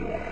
Yeah.